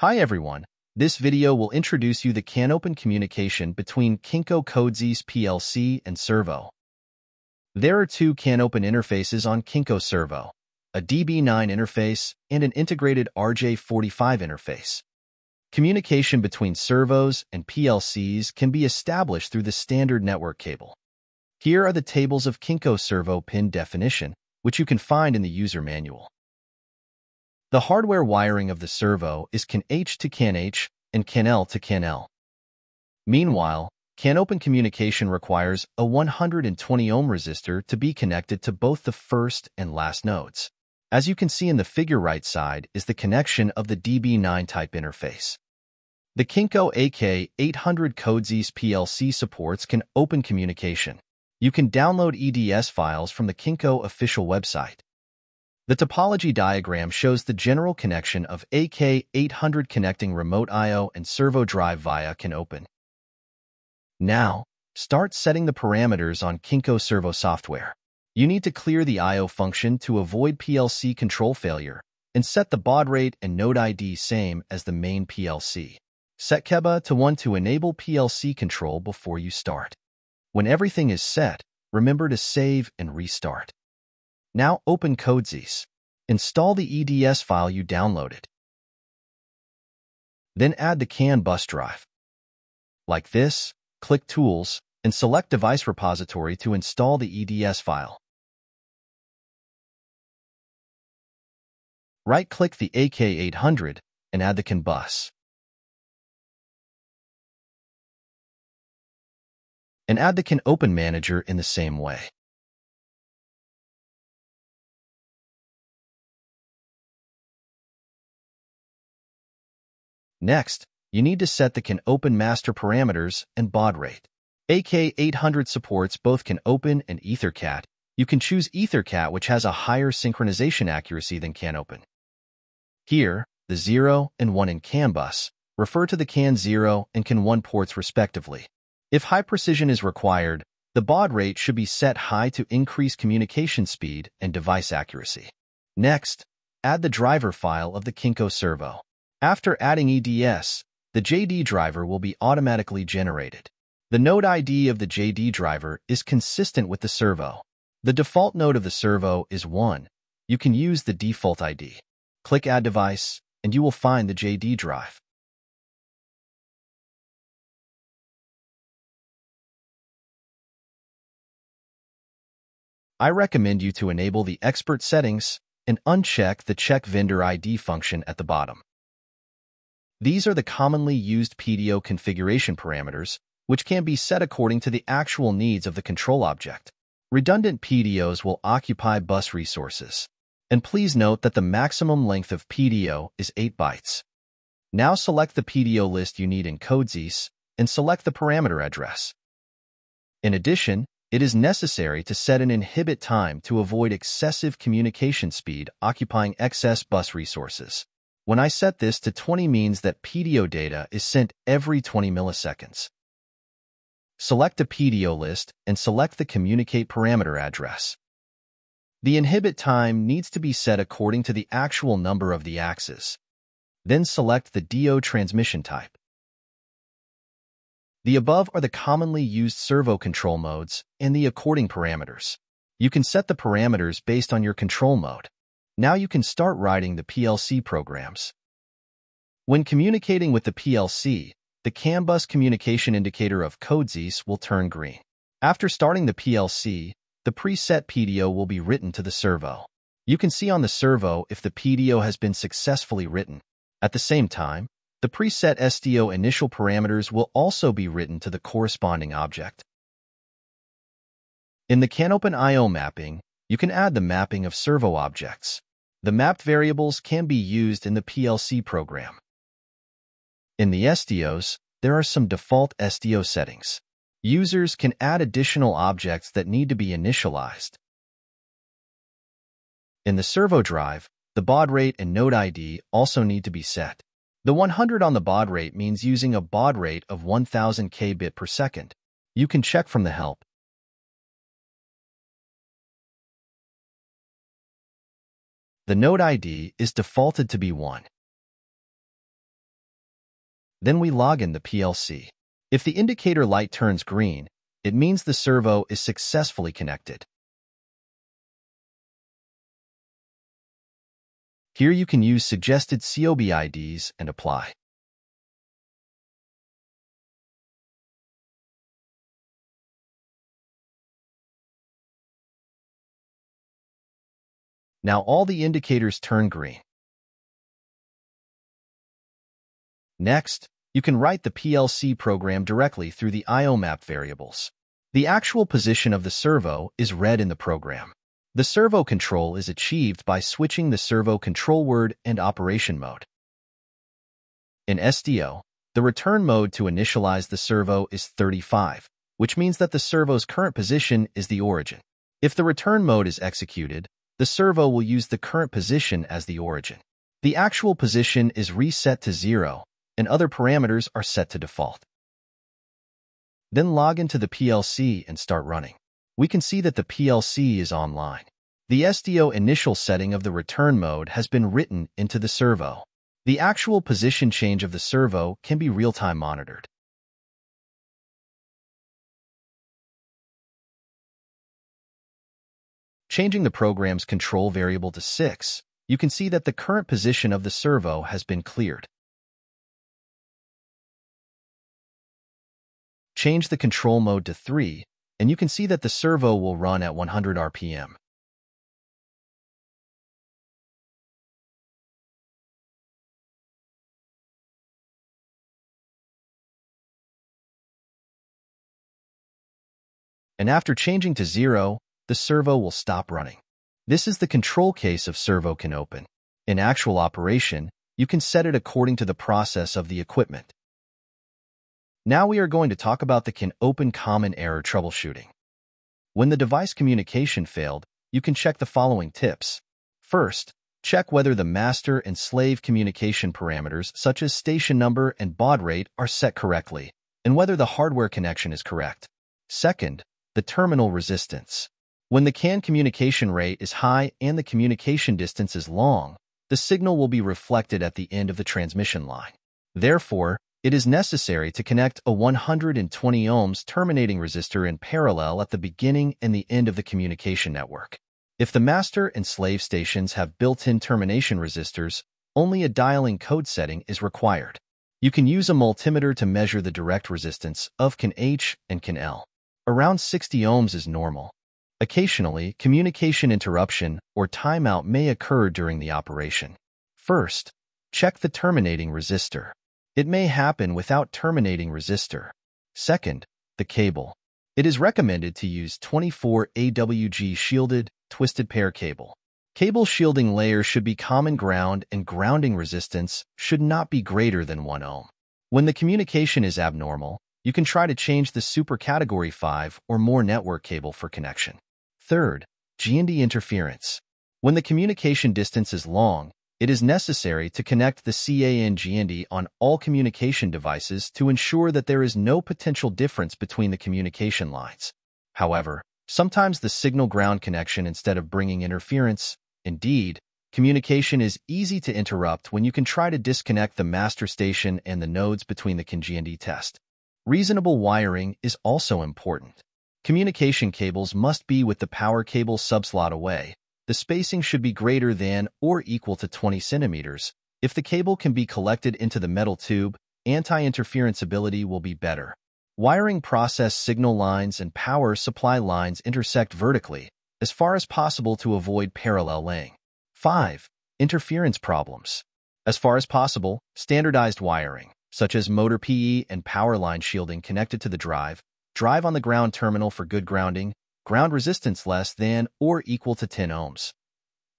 Hi everyone, this video will introduce you the CANopen communication between Kinco Codesys PLC and Servo. There are two CANopen interfaces on Kinco Servo, a DB9 interface and an integrated RJ45 interface. Communication between servos and PLCs can be established through the standard network cable. Here are the tables of Kinco Servo pin definition, which you can find in the user manual. The hardware wiring of the servo is CAN H to CAN H and CAN L to CAN L. Meanwhile, CANopen communication requires a 120 ohm resistor to be connected to both the first and last nodes. As you can see in the figure right side is the connection of the DB9 type interface. The Kinco AK800 Codesys PLC supports CAN open communication. You can download EDS files from the Kinco official website. The topology diagram shows the general connection of AK800 connecting remote I.O. and servo drive via CANopen. Now, start setting the parameters on Kinco Servo software. You need to clear the I.O. function to avoid PLC control failure and set the baud rate and node ID same as the main PLC. Set KEBA to 1 to enable PLC control before you start. When everything is set, remember to save and restart. Now open Codesys. Install the EDS file you downloaded. Then add the CAN bus drive. Like this, click Tools and select Device Repository to install the EDS file. Right-click the AK800 and add the CAN bus. And add the CAN Open Manager in the same way. Next, you need to set the CAN Open master parameters and baud rate. AK800 supports both CAN Open and EtherCAT. You can choose EtherCAT, which has a higher synchronization accuracy than CAN Open. Here, the 0 and 1 in CAN bus refer to the CAN 0 and CAN 1 ports respectively. If high precision is required, the baud rate should be set high to increase communication speed and device accuracy. Next, add the driver file of the Kinco servo. After adding EDS, the JD driver will be automatically generated. The node ID of the JD driver is consistent with the servo. The default node of the servo is 1. You can use the default ID. Click Add Device, and you will find the JD drive. I recommend you to enable the expert settings and uncheck the check vendor ID function at the bottom. These are the commonly used PDO configuration parameters, which can be set according to the actual needs of the control object. Redundant PDOs will occupy bus resources. And please note that the maximum length of PDO is 8 bytes. Now select the PDO list you need in Codesys and select the parameter address. In addition, it is necessary to set an inhibit time to avoid excessive communication speed occupying excess bus resources. When I set this to 20 means that PDO data is sent every 20 milliseconds. Select a PDO list and select the communicate parameter address. The inhibit time needs to be set according to the actual number of the axes. Then select the DO transmission type. The above are the commonly used servo control modes and the according parameters. You can set the parameters based on your control mode. Now you can start writing the PLC programs. When communicating with the PLC, the CAN bus communication indicator of Codesys will turn green. After starting the PLC, the preset PDO will be written to the servo. You can see on the servo if the PDO has been successfully written. At the same time, the preset SDO initial parameters will also be written to the corresponding object. In the CANopen I.O. mapping, you can add the mapping of servo objects. The mapped variables can be used in the PLC program. In the SDOs, there are some default SDO settings. Users can add additional objects that need to be initialized. In the servo drive, the baud rate and node ID also need to be set. The 100 on the baud rate means using a baud rate of 1000 kbit per second. You can check from the help. The node ID is defaulted to be 1. Then we log in the PLC. If the indicator light turns green, it means the servo is successfully connected. Here you can use suggested COB IDs and apply. Now all the indicators turn green. Next, you can write the PLC program directly through the IOMAP variables. The actual position of the servo is read in the program. The servo control is achieved by switching the servo control word and operation mode. In SDO, the return mode to initialize the servo is 35, which means that the servo's current position is the origin. If the return mode is executed, the servo will use the current position as the origin. The actual position is reset to zero, and other parameters are set to default. Then log into the PLC and start running. We can see that the PLC is online. The SDO initial setting of the return mode has been written into the servo. The actual position change of the servo can be real-time monitored. Changing the program's control variable to 6, you can see that the current position of the servo has been cleared. Change the control mode to 3, and you can see that the servo will run at 100 RPM. And after changing to zero, the servo will stop running. This is the control case of servo CANopen. In actual operation, you can set it according to the process of the equipment. Now we are going to talk about the CANopen common error troubleshooting. When the device communication failed, you can check the following tips. First, check whether the master and slave communication parameters such as station number and baud rate are set correctly, and whether the hardware connection is correct. Second, the terminal resistance. When the CAN communication rate is high and the communication distance is long, the signal will be reflected at the end of the transmission line. Therefore, it is necessary to connect a 120 ohms terminating resistor in parallel at the beginning and the end of the communication network. If the master and slave stations have built-in termination resistors, only a dialing code setting is required. You can use a multimeter to measure the direct resistance of CAN H and CAN L. Around 60 ohms is normal, Occasionally, communication interruption or timeout may occur during the operation. First, check the terminating resistor. It may happen without terminating resistor. Second, the cable. It is recommended to use 24 AWG shielded, twisted pair cable. Cable shielding layer should be common ground and grounding resistance should not be greater than 1 ohm. When the communication is abnormal, you can try to change the super category 5 or more network cable for connection. Third, GND interference. When the communication distance is long, it is necessary to connect the CAN GND on all communication devices to ensure that there is no potential difference between the communication lines. However, sometimes the signal ground connection instead of bringing interference. Indeed, communication is easy to interrupt when you can try to disconnect the master station and the nodes between the CAN GND test. Reasonable wiring is also important. Communication cables must be with the power cable subslot away. The spacing should be greater than or equal to 20 centimeters. If the cable can be collected into the metal tube, anti-interference ability will be better. Wiring process signal lines and power supply lines intersect vertically, as far as possible to avoid parallel laying. 5. Interference problems. As far as possible, standardized wiring, such as motor PE and power line shielding connected to the drive, drive on the ground terminal for good grounding, ground resistance less than or equal to 10 ohms.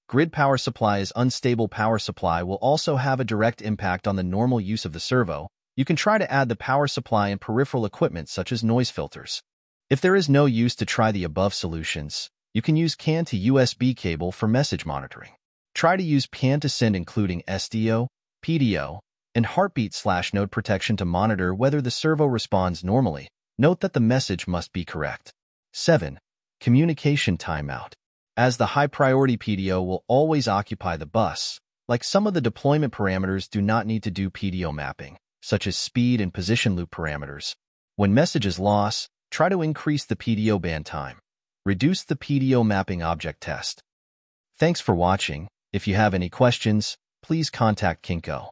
Grid power supply's unstable power supply will also have a direct impact on the normal use of the servo. You can try to add the power supply and peripheral equipment such as noise filters. If there is no use to try the above solutions, you can use CAN to USB cable for message monitoring. Try to use PAN to send including SDO, PDO, and heartbeat slash node protection to monitor whether the servo responds normally. Note that the message must be correct. 7. Communication timeout. As the high-priority PDO will always occupy the bus, like some of the deployment parameters do not need to do PDO mapping. such as speed and position loop parameters. When message is lost, try to increase the PDO band time. Reduce the PDO mapping object test. Thanks for watching. If you have any questions, please contact Kinco.